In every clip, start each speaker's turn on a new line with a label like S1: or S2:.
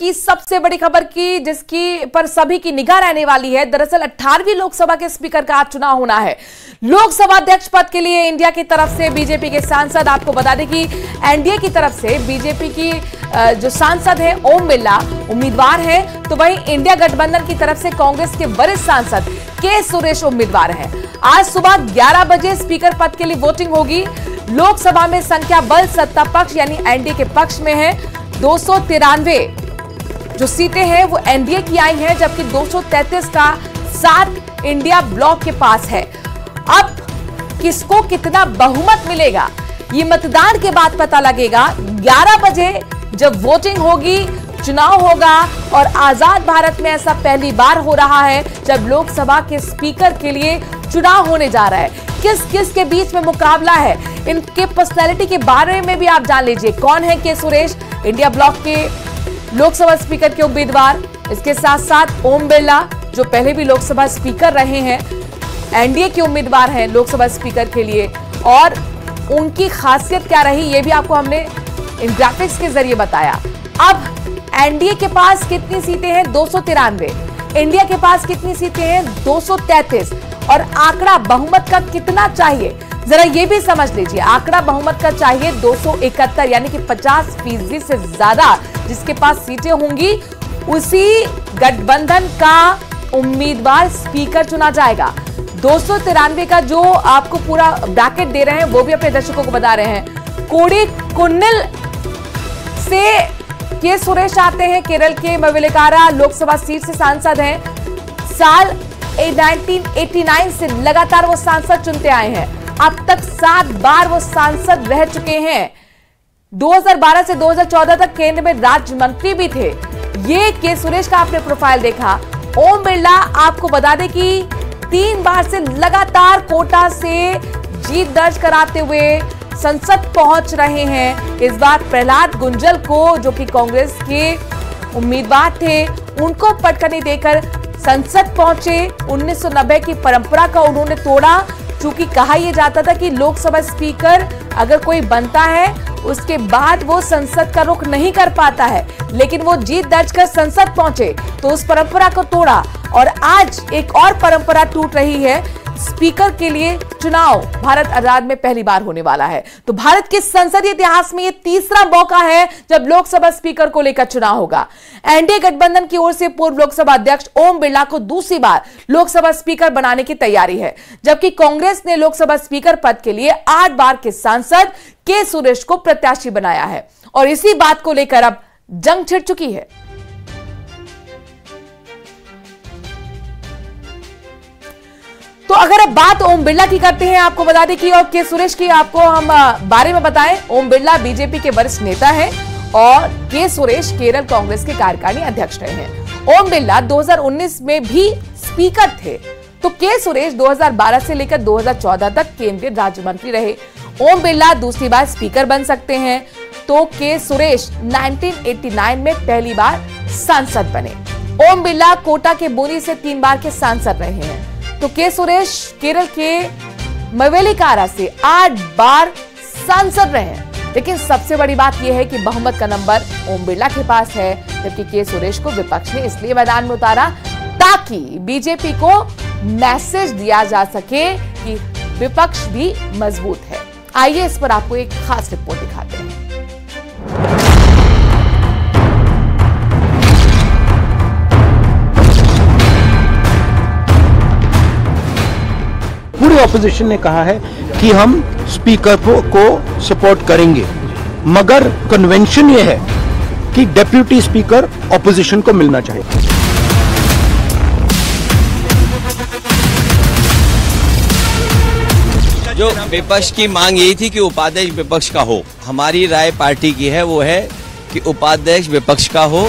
S1: की सबसे बड़ी खबर की, जिसकी पर सभी की निगाह रहने वाली है। दरअसल 18वीं लोकसभा के स्पीकर का आज चुनाव होना है। लोकसभा अध्यक्ष पद के लिए इंडिया की तरफ़ से बीजेपी के सांसद आपको बता दें कि एनडीए की तरफ़ से बीजेपी की जो सांसद है, ओम बिरला, उम्मीदवार है तो वहीं इंडिया गठबंधन की तरफ़ से कांग्रेस के वरिष्ठ सांसद के सुरेश उम्मीदवार है। आज सुबह ग्यारह बजे स्पीकर पद के लिए वोटिंग होगी। लोकसभा में संख्या बल सत्ता पक्ष, यानी एनडीए के पक्ष में है। दो सौ तिरानवे जो सीटें हैं, वो एनडीए की आई हैं, जबकि 233 का सात इंडिया ब्लॉक के पास है। अब किसको कितना बहुमत मिलेगा? ये मतदान के बाद पता लगेगा। 11 बजे जब वोटिंग होगी, चुनाव होगा, और आज़ाद भारत में ऐसा पहली बार हो रहा है जब लोकसभा के स्पीकर के लिए चुनाव होने जा रहा है। किस किस के बीच में मुकाबला है? इनके पर्सनैलिटी के बारे में भी आप जान लीजिए। कौन है के सुरेश? इंडिया ब्लॉक के लोकसभा स्पीकर के उम्मीदवार, इसके साथ साथ ओम बिरला, जो पहले भी लोकसभा स्पीकर रहे हैं, एनडीए के उम्मीदवार हैं लोकसभा स्पीकर के लिए। और उनकी खासियत क्या रही, ये भी आपको हमने इन ग्राफिक्स के ज़रिए बताया। अब एनडीए के पास कितनी सीटें हैं? दो इंडिया के पास कितनी सीटें हैं? 233 और आंकड़ा बहुमत का कितना चाहिए? जरा ये भी समझ लीजिए, आंकड़ा बहुमत का चाहिए 271 यानी कि 50 फ़ीसदी से ज़्यादा जिसके पास सीटें होंगी, उसी गठबंधन का उम्मीदवार स्पीकर चुना जाएगा। दो सौ तिरानवे का जो आपको पूरा ब्रैकेट दे रहे हैं, वो भी अपने दर्शकों को बता रहे हैं। कोड़ी कुन्निल से के सुरेश आते हैं, केरल के मविलिकारा लोकसभा सीट से सांसद हैं। साल 1989 से लगातार वो सांसद चुनते आए हैं। अब तक सात बार वो सांसद रह चुके हैं। 2012 से 2014 तक केंद्र में राज्य मंत्री भी थे। ये के सुरेश का आपने प्रोफ़ाइल देखा। ओम बिरला, आपको बता दें कि तीन बार से लगातार कोटा से जीत दर्ज कराते हुए संसद पहुँच रहे हैं। इस बार प्रहलाद गुंजल को, जो कि कांग्रेस के उम्मीदवार थे, उनको पटकनी देकर संसद पहुँचे। 1990 की परंपरा का उन्होंने तोड़ा। चूँकि कहा यह जाता था कि लोकसभा स्पीकर अगर कोई बनता है, उसके बाद वो संसद का रुख नहीं कर पाता है, लेकिन वो जीत दर्ज कर संसद पहुँचे तो उस परंपरा को तोड़ा। और आज एक और परंपरा टूट रही है स्पीकर के लिए चुनाव भारत आज़ाद में पहली बार होने वाला है। तो भारत के संसदीय इतिहास में यह तीसरा मौका है जब लोकसभा स्पीकर को लेकर चुनाव होगा। एनडीए गठबंधन की ओर से पूर्व लोकसभा अध्यक्ष ओम बिरला को दूसरी बार लोकसभा स्पीकर बनाने की तैयारी है, जबकि कांग्रेस ने लोकसभा स्पीकर पद के लिए आठ बार के सांसद के सुरेश को प्रत्याशी बनाया है। और इसी बात को लेकर अब जंग छिड़ चुकी है। तो अगर अब बात ओम बिरला की करते हैं, आपको बता दें कि और के सुरेश की आपको हम बारे में बताएँ। ओम बिरला बीजेपी के वरिष्ठ नेता है और के सुरेश केरल कांग्रेस के कार्यकारिणी अध्यक्ष रहे हैं। ओम बिरला 2019 में भी स्पीकर थे। तो के सुरेश 2012 से लेकर 2014 तक केंद्रीय राज्य मंत्री रहे। ओम बिरला दूसरी बार स्पीकर बन सकते हैं। तो के सुरेश 1989 में पहली बार सांसद बने। ओम बिरला कोटा के बोरी से तीन बार के सांसद रहे हैं। तो के सुरेश केरल के मवेलीकारा से आठ बार सांसद रहे हैं। लेकिन सबसे बड़ी बात यह है कि बहुमत का नंबर ओम बिरला के पास है, जबकि के सुरेश को विपक्ष ने इसलिए मैदान में उतारा ताकि बीजेपी को मैसेज दिया जा सके कि विपक्ष भी मज़बूत है। आइए इस पर आपको एक खास रिपोर्ट
S2: पूरी ऑपोजिशन ने कहा है कि हम स्पीकर को सपोर्ट करेंगे। मगर कन्वेंशन ये है कि डेप्यूटी स्पीकर ऑपोजिशन को मिलना चाहिए।
S3: जो विपक्ष की मांग यही थी कि उपाध्यक्ष विपक्ष का हो। हमारी राय पार्टी की है, वो है कि उपाध्यक्ष विपक्ष का हो।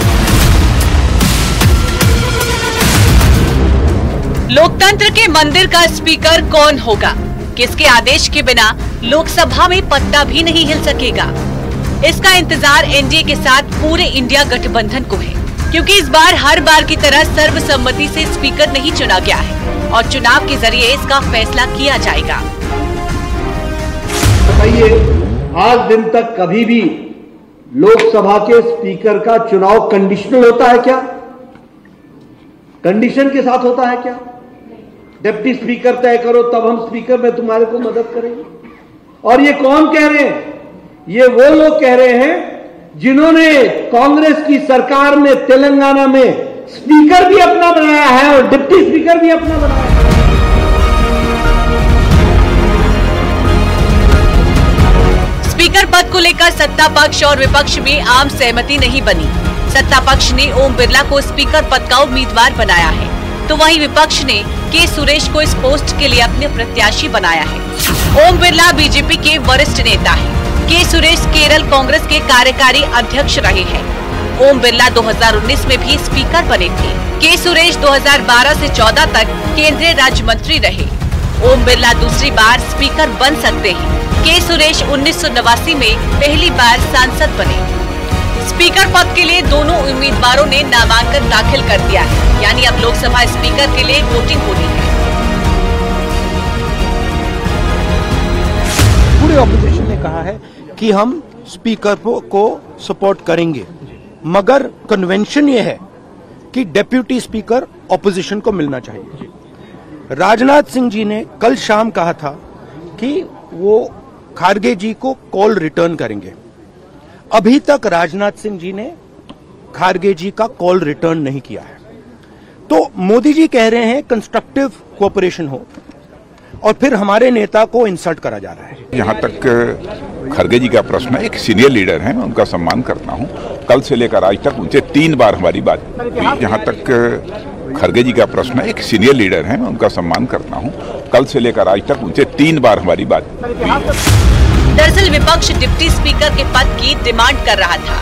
S4: लोकतंत्र के मंदिर का स्पीकर कौन होगा? किसके आदेश के बिना लोकसभा में पत्ता भी नहीं हिल सकेगा? इसका इंतज़ार एनडीए के साथ पूरे इंडिया गठबंधन को है, क्योंकि इस बार हर बार की तरह सर्वसम्मति से स्पीकर नहीं चुना गया है, और चुनाव के ज़रिए इसका फैसला किया जाएगा।
S5: बताइए, आज दिन तक कभी भी लोकसभा के स्पीकर का चुनाव कंडीशनल होता है क्या? कंडीशन के साथ होता है क्या? डिप्टी स्पीकर तय करो, तब हम स्पीकर में तुम्हारे को मदद करेंगे। और ये कौन कह रहे हैं? ये वो लोग कह रहे हैं जिन्होंने कांग्रेस की सरकार में तेलंगाना में स्पीकर भी अपना बनाया है और डिप्टी स्पीकर भी अपना बनाया है।
S4: स्पीकर पद को लेकर सत्ता पक्ष और विपक्ष में आम सहमति नहीं बनी। सत्ता पक्ष ने ओम बिरला को स्पीकर पद का उम्मीदवार बनाया है। तो वहीं विपक्ष ने के सुरेश को इस पोस्ट के लिए अपने प्रत्याशी बनाया है। ओम बिरला बीजेपी के वरिष्ठ नेता है। के सुरेश केरल कांग्रेस के कार्यकारी अध्यक्ष रहे हैं। ओम बिरला 2019 में भी स्पीकर बने थे। के सुरेश 2012 से 14 तक केंद्रीय राज्य मंत्री रहे। ओम बिरला दूसरी बार स्पीकर बन सकते हैं। के सुरेश उन्नीस सौ नवासी में पहली बार सांसद बने। स्पीकर पद के लिए दोनों उम्मीदवारों ने नामांकन दाखिल कर दिया है। यानी अब लोकसभा स्पीकर के लिए वोटिंग होनी है।
S2: पूरे ऑपोजिशन ने कहा है कि हम स्पीकर को सपोर्ट करेंगे। मगर कन्वेंशन ये है कि डेप्यूटी स्पीकर ऑपोजिशन को मिलना चाहिए। राजनाथ सिंह जी ने कल शाम कहा था कि वो खारगे जी को कॉल रिटर्न करेंगे। अभी तक राजनाथ सिंह जी ने खारगे जी का कॉल रिटर्न नहीं किया है। तो मोदी जी कह रहे हैं कंस्ट्रक्टिव कोऑपरेशन हो और फिर हमारे नेता को इंसल्ट करा जा रहा है।
S6: जहाँ तक खड़गे जी का प्रश्न है, एक सीनियर लीडर हैं, मैं उनका सम्मान करता हूँ। कल से लेकर आज तक उनसे तीन बार हमारी बात हुई। जहाँ तक खड़गे जी का प्रश्न है, एक सीनियर लीडर हैं, मैं उनका सम्मान करता हूँ। कल से लेकर आज तक उनसे तीन बार हमारी बात हुई।
S4: दरअसल विपक्ष डिप्टी स्पीकर के पद की डिमांड कर रहा था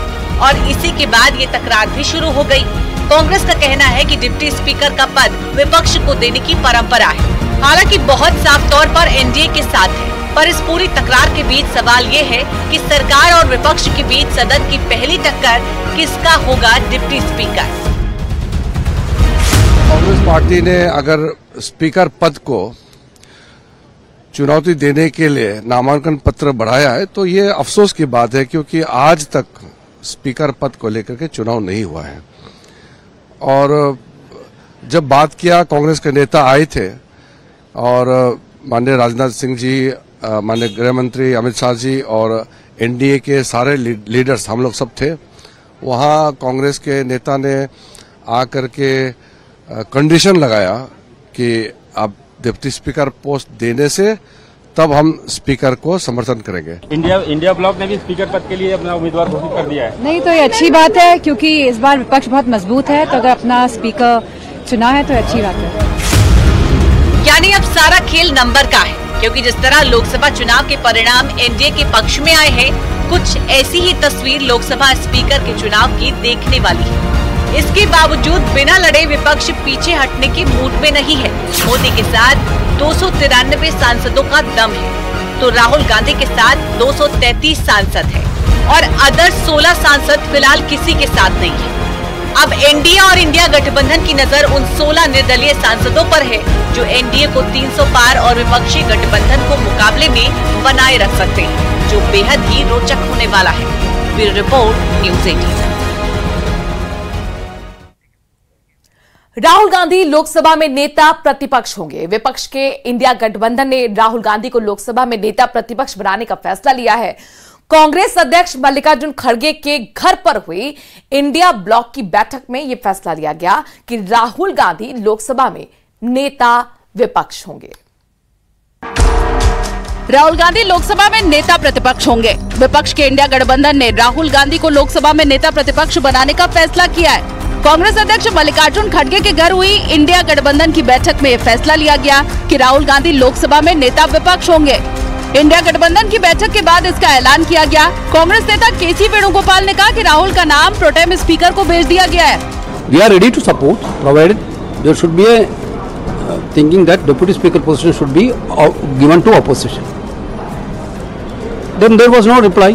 S4: और इसी के बाद ये तकरार भी शुरू हो गई। कांग्रेस का कहना है कि डिप्टी स्पीकर का पद विपक्ष को देने की परंपरा है हालाँकि बहुत साफ़ तौर पर एनडीए के साथ है, पर इस पूरी तकरार के बीच सवाल ये है कि सरकार और विपक्ष के बीच सदन की पहली टक्कर किसका होगा डिप्टी स्पीकर
S7: कांग्रेस पार्टी ने अगर स्पीकर पद को चुनौती देने के लिए नामांकन पत्र बढ़ाया है तो ये अफसोस की बात है क्योंकि आज तक स्पीकर पद को लेकर के चुनाव नहीं हुआ है। और, जब बात किया कांग्रेस के नेता आए थे, और माननीय राजनाथ सिंह जी माननीय गृह मंत्री अमित शाह जी और एनडीए के सारे लीडर्स, हम लोग सब थे, वहाँ कांग्रेस के नेता ने आकर के कंडीशन लगाया कि आप डिप्टी स्पीकर पोस्ट देने से तब हम स्पीकर को समर्थन करेंगे।
S8: इंडिया इंडिया ब्लॉक ने भी स्पीकर पद के लिए अपना उम्मीदवार घोषित कर दिया है।
S9: नहीं तो ये अच्छी बात है क्योंकि इस बार विपक्ष बहुत मज़बूत है तो अगर अपना स्पीकर चुना है तो अच्छी बात है।
S4: यानी अब सारा खेल नंबर का है क्योंकि जिस तरह लोकसभा चुनाव के परिणाम एनडीए के पक्ष में आए हैं कुछ ऐसी ही तस्वीर लोकसभा स्पीकर के चुनाव की देखने वाली है। इसके बावजूद बिना लड़े विपक्ष पीछे हटने के मूड में नहीं है। मोदी के साथ दो सौ तिरानवे सांसदों का दम है। तो राहुल गांधी के साथ 233 सांसद है और अदर 16 सांसद फ़िलहाल किसी के साथ नहीं है। अब एनडीए और इंडिया गठबंधन की नज़र उन 16 निर्दलीय सांसदों पर है, जो एनडीए को 300 पार और विपक्षी गठबंधन को मुकाबले में बनाए रख सकते हैं, जो बेहद ही रोचक होने वाला है। Bureau report, news eighteen.
S1: Rahul Gandhi Lok Sabha में नेता प्रतिपक्ष होंगे। विपक्ष के इंडिया गठबंधन ने राहुल गांधी को लोकसभा में नेता प्रतिपक्ष बनाने का फैसला लिया है। कांग्रेस अध्यक्ष मल्लिकार्जुन खड़गे के घर पर हुई इंडिया ब्लॉक की बैठक में यह फैसला लिया गया कि राहुल गांधी लोकसभा में नेता विपक्ष होंगे।
S10: राहुल गांधी लोकसभा में नेता प्रतिपक्ष होंगे। विपक्ष के इंडिया गठबंधन ने राहुल गांधी को लोकसभा में नेता प्रतिपक्ष बनाने का फैसला किया है। कांग्रेस अध्यक्ष मल्लिकार्जुन खड़गे के घर हुई इंडिया गठबंधन की बैठक में फैसला लिया गया कि राहुल गांधी लोकसभा में नेता विपक्ष होंगे। इंडिया गठबंधन की बैठक के बाद इसका ऐलान किया गया। कांग्रेस नेता के सी वेणुगोपाल ने कहा की राहुल का नाम प्रोटेम स्पीकर को भेज दिया गया है।
S11: uh, Thinking that deputy speaker position should be uh, given to opposition. Then there was no reply.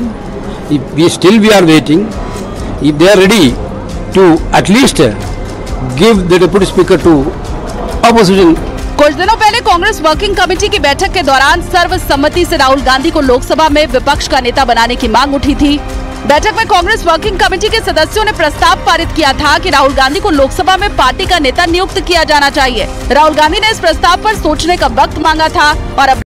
S11: If we still we are waiting. If they are ready to at least uh, give the deputy speaker to opposition.
S10: कुछ दिनों पहले Congress working committee की बैठक के दौरान सर्वसम्मति से राहुल गांधी को लोकसभा में विपक्ष का नेता बनाने की मांग उठी थी। बैठक में कांग्रेस वर्किंग कमेटी के सदस्यों ने प्रस्ताव पारित किया था कि राहुल गांधी को लोकसभा में पार्टी का नेता नियुक्त किया जाना चाहिए। राहुल गांधी ने इस प्रस्ताव पर सोचने का वक्त मांगा था और अब